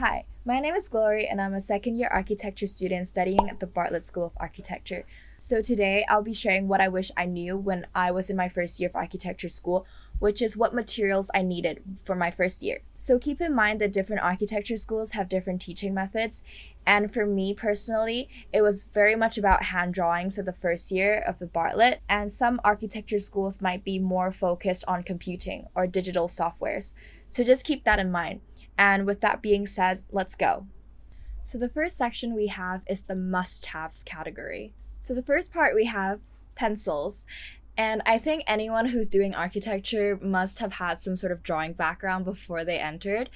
Hi, my name is Glory and I'm a second year architecture student studying at the Bartlett School of Architecture. So today I'll be sharing what I wish I knew when I was in my first year of architecture school, which is what materials I needed for my first year. So keep in mind that different architecture schools have different teaching methods. And for me personally, it was very much about hand drawings at the first year of the Bartlett. And some architecture schools might be more focused on computing or digital softwares. So just keep that in mind. And with that being said, let's go. So the first section we have is the must-haves category. So the first part we have pencils. And I think anyone who's doing architecture must have had some sort of drawing background before they entered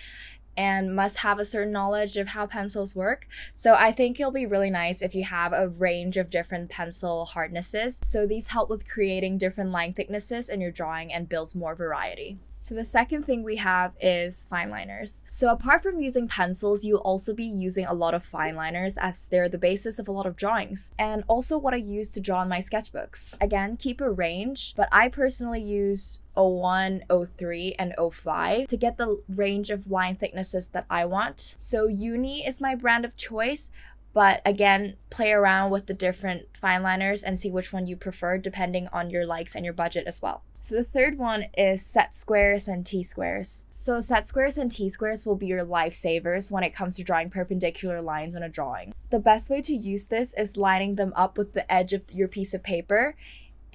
and must have a certain knowledge of how pencils work. So I think it'll be really nice if you have a range of different pencil hardnesses. So these help with creating different line thicknesses in your drawing and builds more variety. So the second thing we have is fine liners. So apart from using pencils, you'll also be using a lot of fine liners as they're the basis of a lot of drawings and also what I use to draw in my sketchbooks. Again, keep a range, but I personally use 01, 03, and 05 to get the range of line thicknesses that I want. So Uni is my brand of choice, but again, play around with the different fine liners and see which one you prefer depending on your likes and your budget as well. So the third one is set squares and T-squares. So set squares and T-squares will be your lifesavers when it comes to drawing perpendicular lines on a drawing. The best way to use this is lining them up with the edge of your piece of paper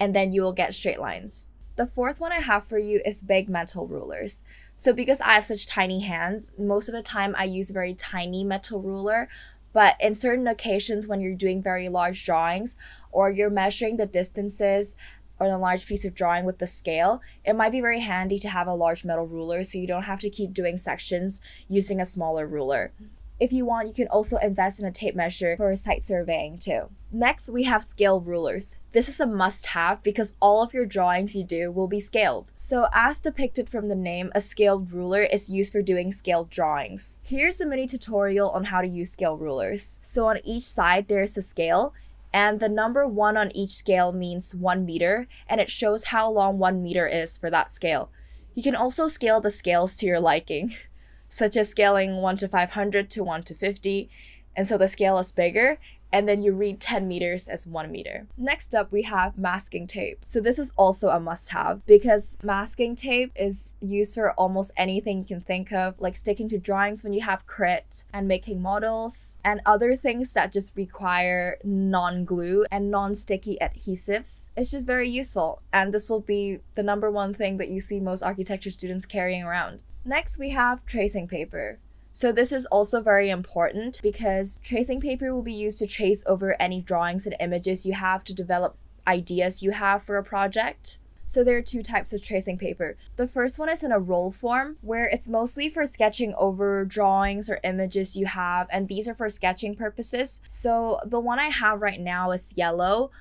and then you will get straight lines. The fourth one I have for you is big metal rulers. So because I have such tiny hands, most of the time I use a very tiny metal ruler, but in certain occasions when you're doing very large drawings or you're measuring the distances on a large piece of drawing with the scale, it might be very handy to have a large metal ruler so you don't have to keep doing sections using a smaller ruler. If you want, you can also invest in a tape measure for site surveying too. Next, we have scale rulers. This is a must have because all of your drawings you do will be scaled. So as depicted from the name, a scaled ruler is used for doing scaled drawings. Here's a mini tutorial on how to use scale rulers. So on each side, there's a scale and the number one on each scale means one meter, and it shows how long one meter is for that scale. You can also scale the scales to your liking, such as scaling 1 to 500 to 1 to 50, and so the scale is bigger, and then you read 10 meters as 1 meter. Next up, we have masking tape. So this is also a must-have because masking tape is used for almost anything you can think of, like sticking to drawings when you have crit and making models and other things that just require non-glue and non-sticky adhesives. It's just very useful and this will be the number one thing that you see most architecture students carrying around. Next, we have tracing paper. So this is also very important because tracing paper will be used to trace over any drawings and images you have to develop ideas you have for a project. So there are two types of tracing paper. The first one is in a roll form, where it's mostly for sketching over drawings or images you have, and these are for sketching purposes. So the one I have right now is yellow,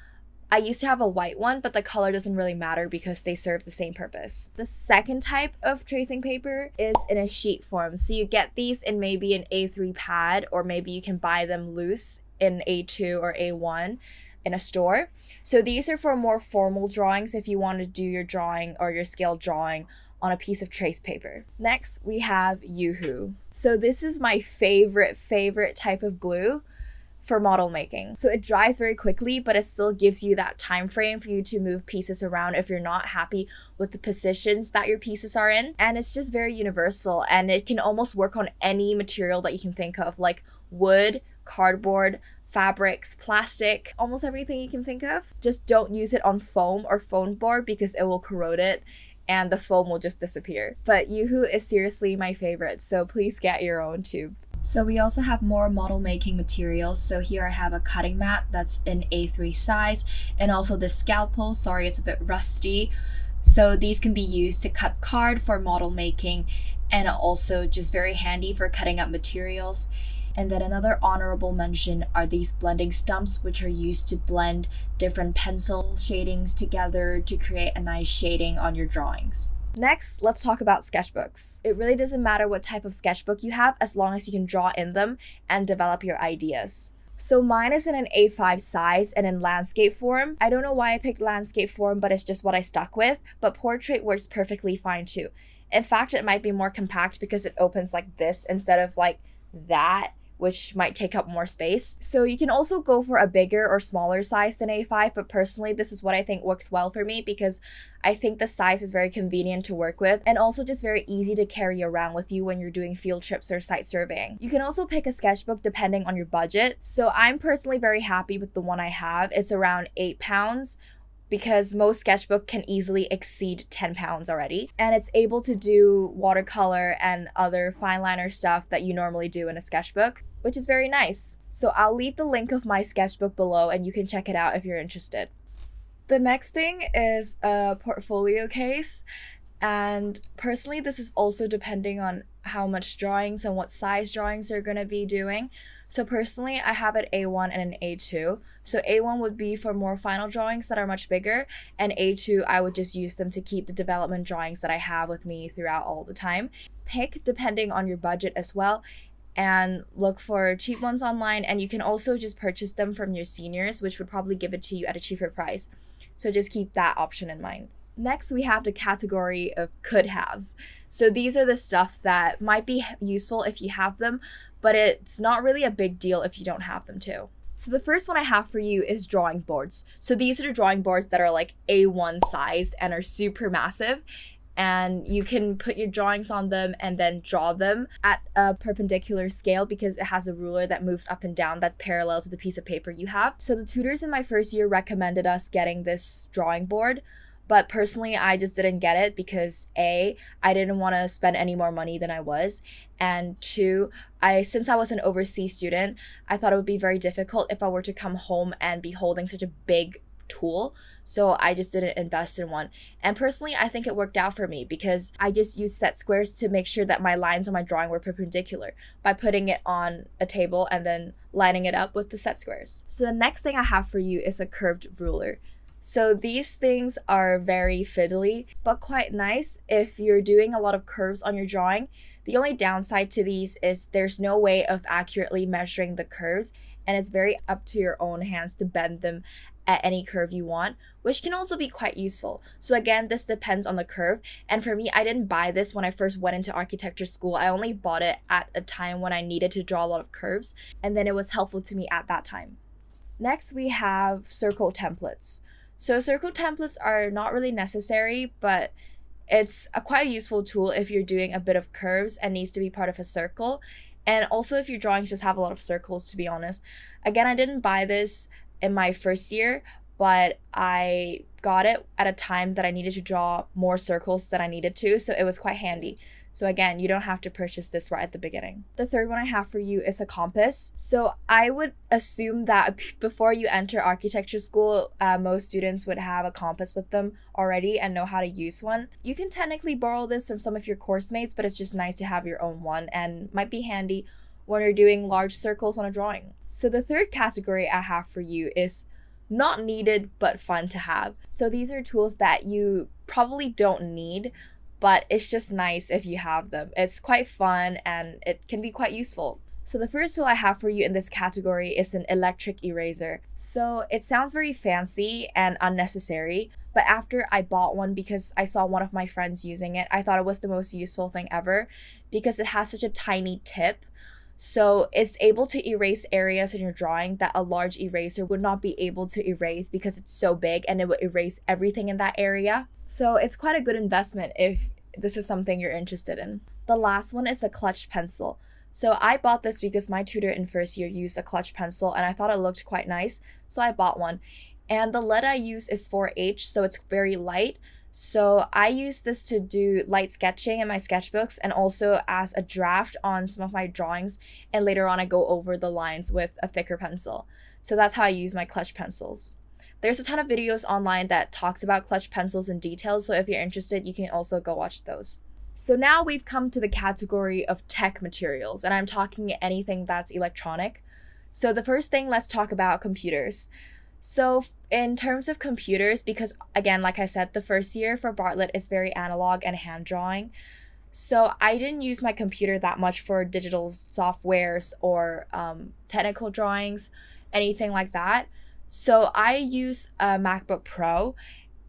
I used to have a white one, but the color doesn't really matter because they serve the same purpose. The second type of tracing paper is in a sheet form. So you get these in maybe an A3 pad, or maybe you can buy them loose in A2 or A1 in a store. So these are for more formal drawings if you want to do your drawing or your scale drawing on a piece of trace paper. Next, we have UHU. So this is my favorite, favorite type of glue for model making. So it dries very quickly, but it still gives you that time frame for you to move pieces around if you're not happy with the positions that your pieces are in. And it's just very universal and it can almost work on any material that you can think of, like wood, cardboard, fabrics, plastic, almost everything you can think of. Just don't use it on foam or foam board because it will corrode it and the foam will just disappear. But UHU is seriously my favorite, so please get your own tube. So we also have more model making materials. So here I have a cutting mat that's in A3 size and also the scalpel. Sorry, it's a bit rusty. So these can be used to cut card for model making and also just very handy for cutting up materials. And then another honorable mention are these blending stumps, which are used to blend different pencil shadings together to create a nice shading on your drawings. Next, let's talk about sketchbooks. It really doesn't matter what type of sketchbook you have as long as you can draw in them and develop your ideas. So mine is in an A5 size and in landscape form. I don't know why I picked landscape form, but it's just what I stuck with. But portrait works perfectly fine too. In fact, it might be more compact because it opens like this instead of like that which might take up more space. So you can also go for a bigger or smaller size than A5, but personally, this is what I think works well for me because I think the size is very convenient to work with and also just very easy to carry around with you when you're doing field trips or site surveying. You can also pick a sketchbook depending on your budget. So I'm personally very happy with the one I have. It's around 8 pounds because most sketchbook can easily exceed 10 pounds already and it's able to do watercolor and other fine liner stuff that you normally do in a sketchbook which is very nice. So I'll leave the link of my sketchbook below and you can check it out if you're interested. The next thing is a portfolio case. And personally, this is also depending on how much drawings and what size drawings you're going to be doing. So personally, I have an A1 and an A2. So A1 would be for more final drawings that are much bigger, and A2 I would just use them to keep the development drawings that I have with me throughout all the time. Pick depending on your budget as well and look for cheap ones online. And you can also just purchase them from your seniors, which would probably give it to you at a cheaper price. So just keep that option in mind. Next, we have the category of could haves. So these are the stuff that might be useful if you have them, but it's not really a big deal if you don't have them too. So the first one I have for you is drawing boards. So these are the drawing boards that are like A1 size and are super massive and you can put your drawings on them and then draw them at a perpendicular scale because it has a ruler that moves up and down that's parallel to the piece of paper you have. So the tutors in my first year recommended us getting this drawing board. But personally, I just didn't get it because A, I didn't want to spend any more money than I was. And two, I since I was an overseas student, I thought it would be very difficult if I were to come home and be holding such a big tool. So I just didn't invest in one. And personally, I think it worked out for me because I just used set squares to make sure that my lines on my drawing were perpendicular by putting it on a table and then lining it up with the set squares. So the next thing I have for you is a curved ruler. So these things are very fiddly, but quite nice if you're doing a lot of curves on your drawing. The only downside to these is there's no way of accurately measuring the curves and it's very up to your own hands to bend them at any curve you want, which can also be quite useful. So again, this depends on the curve. And for me, I didn't buy this when I first went into architecture school. I only bought it at a time when I needed to draw a lot of curves, and then it was helpful to me at that time. Next, we have circle templates. So circle templates are not really necessary, but it's a quite useful tool if you're doing a bit of curves and needs to be part of a circle. And also if your drawings just have a lot of circles, to be honest. Again, I didn't buy this in my first year, but I got it at a time that I needed to draw more circles than I needed to, so it was quite handy. So again, you don't have to purchase this right at the beginning. The third one I have for you is a compass. So I would assume that before you enter architecture school, uh, most students would have a compass with them already and know how to use one. You can technically borrow this from some of your course mates, but it's just nice to have your own one and might be handy when you're doing large circles on a drawing. So the third category I have for you is not needed but fun to have. So these are tools that you probably don't need, but it's just nice if you have them. It's quite fun and it can be quite useful. So the first tool I have for you in this category is an electric eraser. So it sounds very fancy and unnecessary, but after I bought one because I saw one of my friends using it, I thought it was the most useful thing ever because it has such a tiny tip so it's able to erase areas in your drawing that a large eraser would not be able to erase because it's so big and it would erase everything in that area. So it's quite a good investment if this is something you're interested in. The last one is a clutch pencil. So I bought this because my tutor in first year used a clutch pencil and I thought it looked quite nice, so I bought one. And the lead I use is 4H, so it's very light, so I use this to do light sketching in my sketchbooks and also as a draft on some of my drawings. And later on, I go over the lines with a thicker pencil. So that's how I use my clutch pencils. There's a ton of videos online that talks about clutch pencils in detail. So if you're interested, you can also go watch those. So now we've come to the category of tech materials, and I'm talking anything that's electronic. So the first thing, let's talk about computers. So, in terms of computers, because again, like I said, the first year for Bartlett is very analog and hand drawing. So, I didn't use my computer that much for digital softwares or um, technical drawings, anything like that. So, I use a MacBook Pro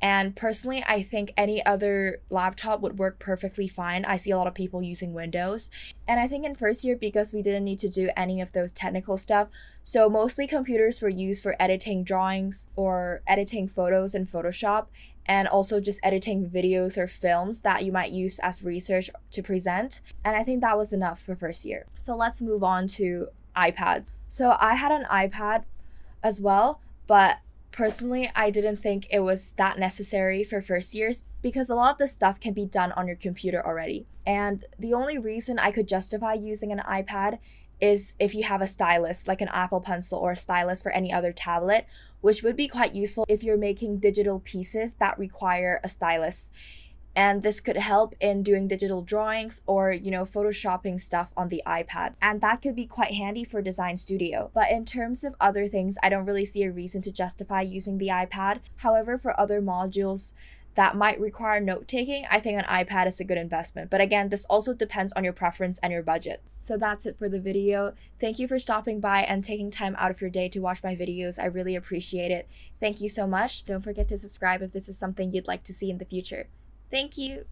And personally, I think any other laptop would work perfectly fine. I see a lot of people using Windows. And I think in first year, because we didn't need to do any of those technical stuff, so mostly computers were used for editing drawings or editing photos in Photoshop and also just editing videos or films that you might use as research to present. And I think that was enough for first year. So let's move on to iPads. So I had an iPad as well, but Personally, I didn't think it was that necessary for first years because a lot of the stuff can be done on your computer already. And the only reason I could justify using an iPad is if you have a stylus, like an Apple Pencil or a stylus for any other tablet, which would be quite useful if you're making digital pieces that require a stylus and this could help in doing digital drawings or you know photoshopping stuff on the ipad and that could be quite handy for design studio but in terms of other things i don't really see a reason to justify using the ipad however for other modules that might require note taking, I think an iPad is a good investment. But again, this also depends on your preference and your budget. So that's it for the video. Thank you for stopping by and taking time out of your day to watch my videos. I really appreciate it. Thank you so much. Don't forget to subscribe if this is something you'd like to see in the future. Thank you.